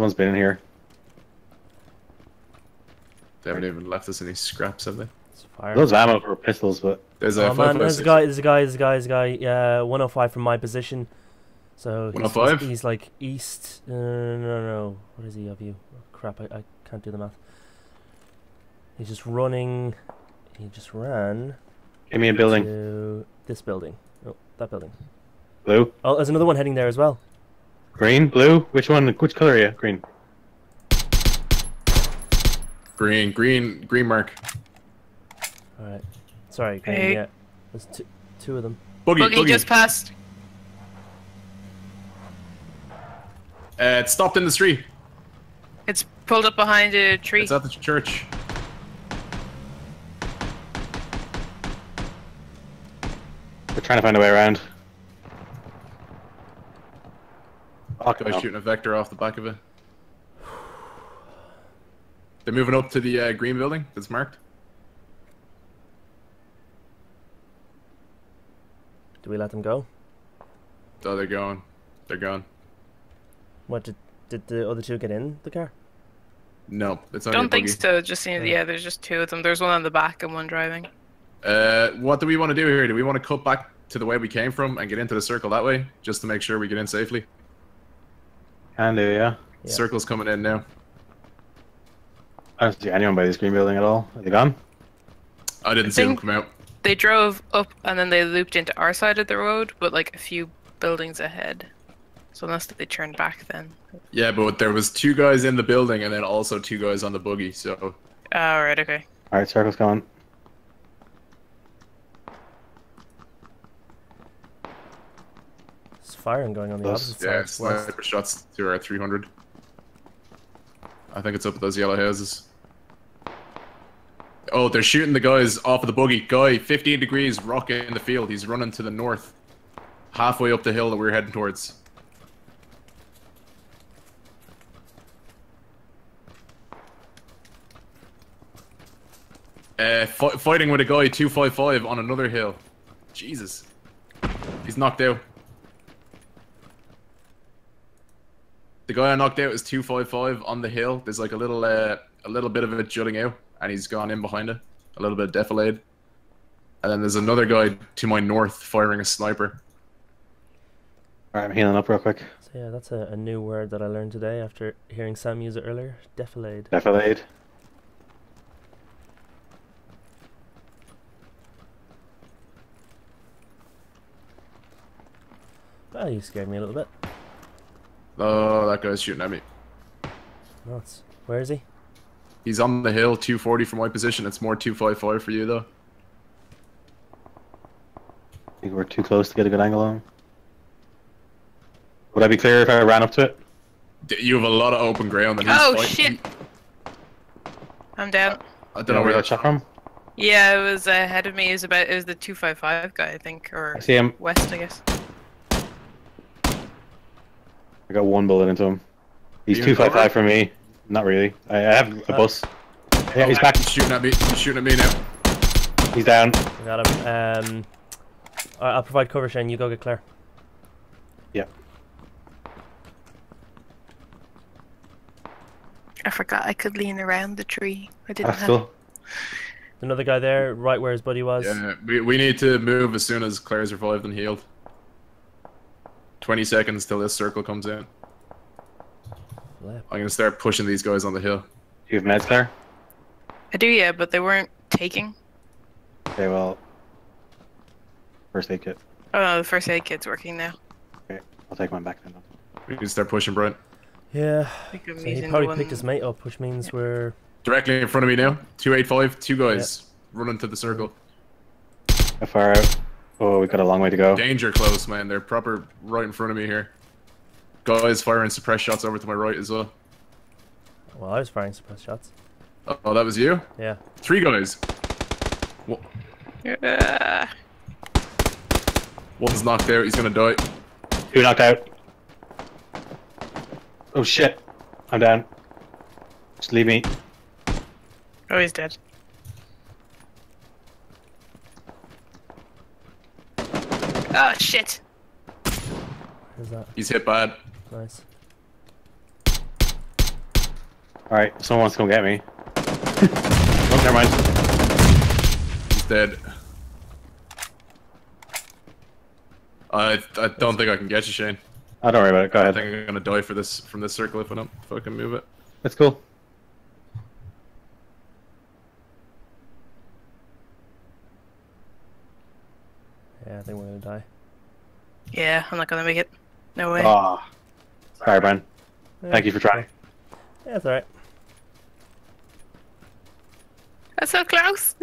Someone's been in here. They haven't even left us any scraps, have they? It's fire. Loads of ammo for pistols, but There's a Oh man, there's a guy, there's a guy, there's a guy, there's a guy. Yeah, 105 from my position. So he's, 105? he's, he's like east. Uh, no, no, no. What is he of you? Oh, crap, I, I can't do the math. He's just running. He just ran give me a building. to this building. Oh, that building. Blue, Oh, there's another one heading there as well. Green, blue. Which one? Which color are you? Green. Green, green, green mark. All right. Sorry, green. Hey. Yeah, there's two, two of them. Boogie, Boogie boogie. just passed. Uh, it stopped in the street. It's pulled up behind a tree. It's at the church. We're trying to find a way around. Fuck Guy no. shooting a vector off the back of it. They're moving up to the uh, green building that's marked. Do we let them go? Oh, they're going. They're gone. What did did the other two get in the car? No, it's only Don't think buggy. so. Just seems, Yeah. yeah, there's just two of them. There's one on the back and one driving. Uh, what do we want to do here? Do we want to cut back to the way we came from and get into the circle that way, just to make sure we get in safely? Can do, yeah. Yeah. Circle's coming in now. I don't see anyone by this green building at all. Are they gone? I didn't I see them come out. They drove up and then they looped into our side of the road, but like a few buildings ahead. So unless they turned back then. Yeah, but there was two guys in the building and then also two guys on the boogie, So ah, All right, okay. Alright, circle's going. Firing going on the Those- opposite yeah, side. west. sniper shots to our 300. I think it's up at those yellow houses. Oh, they're shooting the guys off of the buggy. Guy, 15 degrees, rocket in the field. He's running to the north, halfway up the hill that we're heading towards. Uh, fighting with a guy 255 on another hill. Jesus. He's knocked out. The guy I knocked out is 255 on the hill. There's like a little uh, a little bit of it jutting out, and he's gone in behind it. A little bit of defilade. And then there's another guy to my north firing a sniper. Alright, I'm healing up real quick. So yeah, that's a, a new word that I learned today after hearing Sam use it earlier. Defilade. Defilade. Oh, you scared me a little bit. Oh, that guy's shooting at me. Nuts. Where is he? He's on the hill, 240 from my position. It's more 255 for you though. I think we're too close to get a good angle on him. Would I be clear if I ran up to it? You have a lot of open ground. And he's Oh fighting- shit! I'm down. I Do don't you know where that that shot from? Yeah, it was ahead of me. It was about it was the two five five guy, I think, or I see him. west, I guess. I got one bullet into him. He's 255 for me. Not really. I, I have a Uh, bus. Yeah, he's back. He's shooting at me. He's shooting at me now. He's down. I got him. Um, I- I'll provide cover, Shane. You go get Claire. Yeah. I forgot I could lean around the tree. I didn't That's have. cool. Another guy there, right where his buddy was. Yeah, we, we need to move as soon as Claire's revived and healed. 20 seconds till this circle comes in. Flip. I'm gonna start pushing these guys on the hill. Do you have meds there? I do, yeah, but they weren't taking. Okay, well. First aid kit. Oh no, the first aid kit's working now. Okay, I'll take mine back then. We can start pushing Brent. Yeah. I think So he probably the picked his mate up, which means we're. Directly in front of me now. 285, two guys running to the circle. How far out? Oh, we've got a long way to go. Danger close, man. They're proper right in front of me here. Guys firing suppress shots over to my right as well. Well, I was firing suppress shots. Oh, that was you? Yeah. Three guys. Yeah. One's knocked out. He's gonna die. Two knocked out. Oh shit. I'm down. Just leave me. oh, he's dead. Oh shit! Where's that? He's hit bad. Nice. Alright, someone wants to come get me. oh, never mind. He's dead. I I don't think I can get you, Shane. Oh, don't worry about it. Go I think I'm gonna die for this from this circle if I don't fucking move it. That's cool. Yeah, I think we're gonna die. Yeah, I'm not gonna make it. No way. Ah. Sorry, Brian. Yeah, Thank you for trying. Yeah, it's alright. That's so close.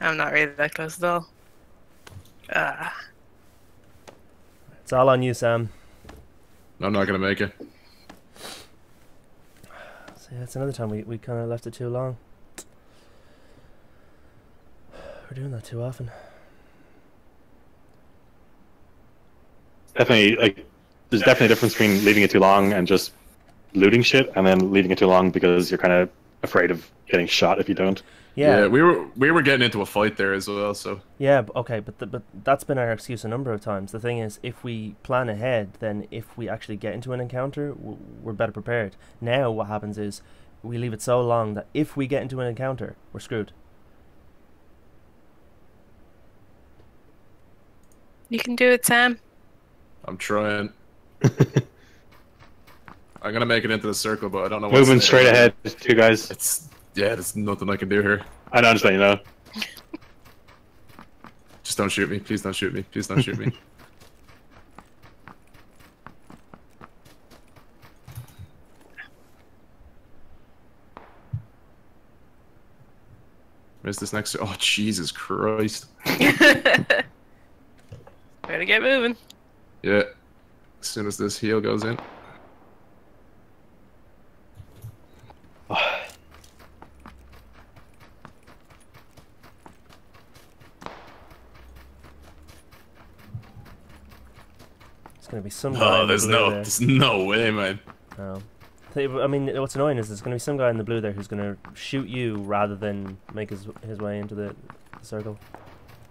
I'm not really that close at all. Ah, It's all on you, Sam. I'm not gonna make it. See, that's another time we, we kind of left it too long. We're doing that too often. Definitely, like, there's definitely a difference between leaving it too long and just looting shit, and then leaving it too long because you're kind of afraid of getting shot if you don't. Yeah, Yeah, we were we were getting into a fight there as well. So Yeah, okay, but the, but that's been our excuse a number of times. The thing is, if we plan ahead, then if we actually get into an encounter, we're better prepared. Now, what happens is we leave it so long that if we get into an encounter, we're screwed. You can do it, Sam. I'm trying. I'm gonna make it into the circle, but I don't know. what's Moving there. straight ahead, two guys. It's yeah, there's nothing I can do here. I don't understand, you know. Just don't shoot me. Please don't shoot me. Please don't shoot me. Where's this next? Oh Jesus Christ! Better get moving. Yeah. As soon as this heal goes in. It's gonna be some oh, guy. Oh, in the there's blue no, there. there's no way, man. Oh. No. I mean, what's annoying is there's gonna be some guy in the blue there who's gonna shoot you rather than make his his way into the, the circle.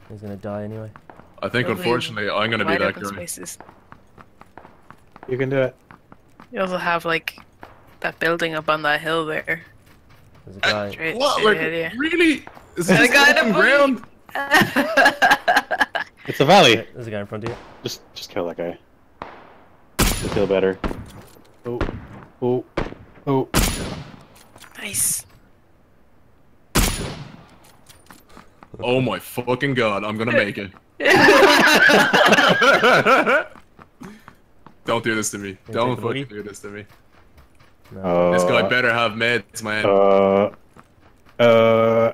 He's gonna die anyway. I think Lovely unfortunately I'm gonna be that guy. spaces. You can do it. You also have like that building up on that hill there. There's a guy. Straight, What? straight Like ahead of you. really? Is The this guy in the open ground? It's a valley. There's a guy in front of you. Just, just kill that guy. You feel better. Oh, oh, oh. nice. Oh my fucking god! I'm gonna make it. Don't do this to me. You Don't take fucking do this to me. No. Uh, This guy better have meds, man. Uh, uh.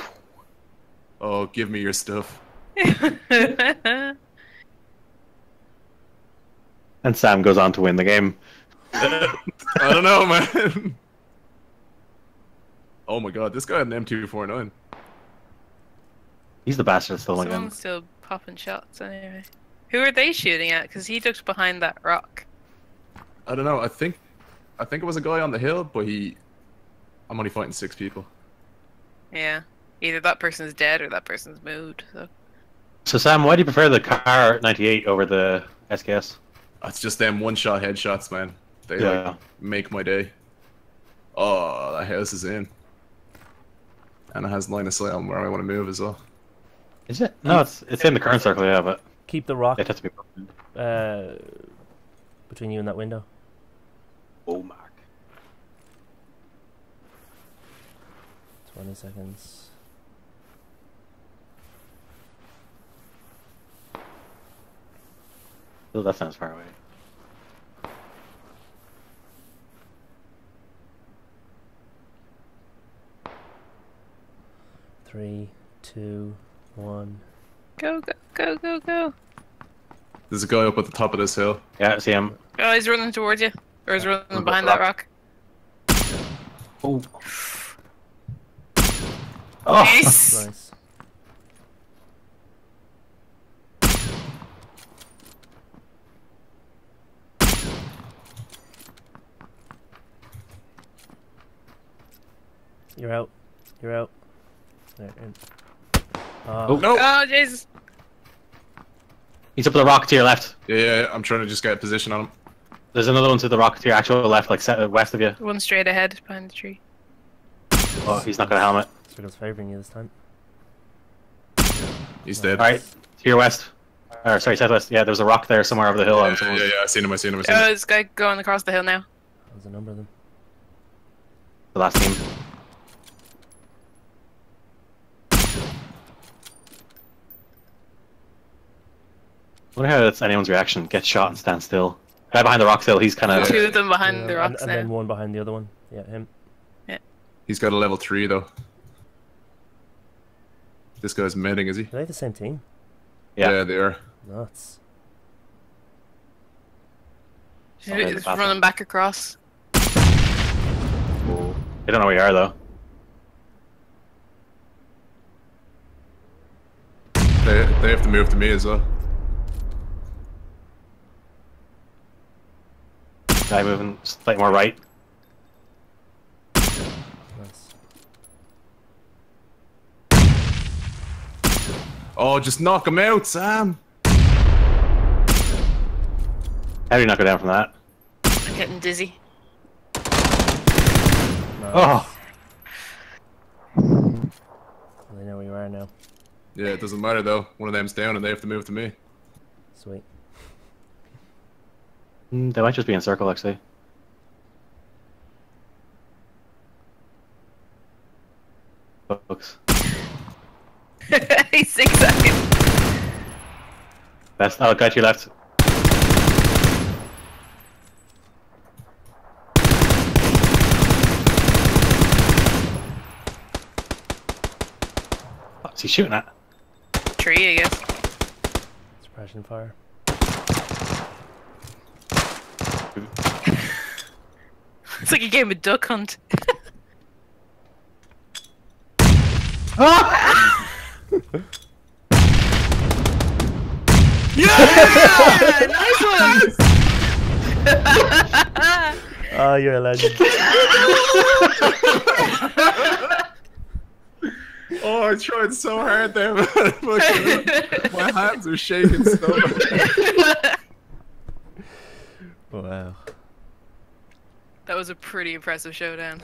oh, give me your stuff. and Sam goes on to win the game. I don't know, man. Oh my god, this guy had an M249. He's the bastard still again. Someone's still popping shots anyway. Who are they shooting at? Because he ducked behind that rock. I don't know. I think, I think it was a guy on the hill, but he. I'm only fighting six people. Yeah. Either that person's dead or that person's moved. So. So Sam, why do you prefer the Kar 98 over the SKS? It's just them one-shot headshots, man. They Yeah. like make my day. Oh, that house is in, and it has line of sight on where I want to move as well. Is it? No, it's it's in the current circle. Yeah, but Keep the rock it has to be. uh, between you and that window. Oh, Mark. 20 seconds. Oh, that sounds far away. Three, two, one. Go, go, go, go, go. There's a guy up at the top of this hill. Yeah, see him. Oh, he's running towards you. Or he's running Running behind back. that rock. Oh. Oh. Nice. Nice. You're out. You're out. There, in. Ah, Oh. No. Oh, Jesus. He's up the rock to your left. Yeah, yeah, I'm trying to just get a position on him. There's another one to the rock to your actual left, like set, west of you. One straight ahead behind the tree. Oh, he's not got a helmet. Circle's favoring you this time. He's dead. All right, to your west. Or sorry, southwest. Yeah, there's a rock there somewhere over the hill. Yeah, on yeah, yeah, yeah, I seen him. I seen him. I seen Oh, him. this guy going across the hill now. There's a number of them. The last team. I wonder how that's anyone's reaction. Get shot and stand still. Guy behind the rock still. He's kind of. Two of them behind Yeah, the and, rocks and now. then one behind the other one. Yeah, him. Yeah. He's got a level three though. This guy's medding, is he? Are they the same team? Yeah. they are. Nuts. He's there's a bathroom. running back across. They don't know where you are though. They they have to move to me as well. Guy moving slightly more right. Nice. Oh, just knock him out, Sam. How do you not go down from that? I'm getting dizzy. Nice. Oh, They know where you are now. Yeah, it doesn't matter though. One of them's down and they have to move to me. Sweet. Mm, they might just be in circle actually. Folks. He's zigzagging. Best. Oh, guy to your left. What's he shooting at? Tree, I guess. Suppression fire. It's like a game of duck hunt. yeah! nice one! Oh, you're a legend. Oh, I tried so hard there, man. My hands are shaking so much. Wow. that was a pretty impressive showdown.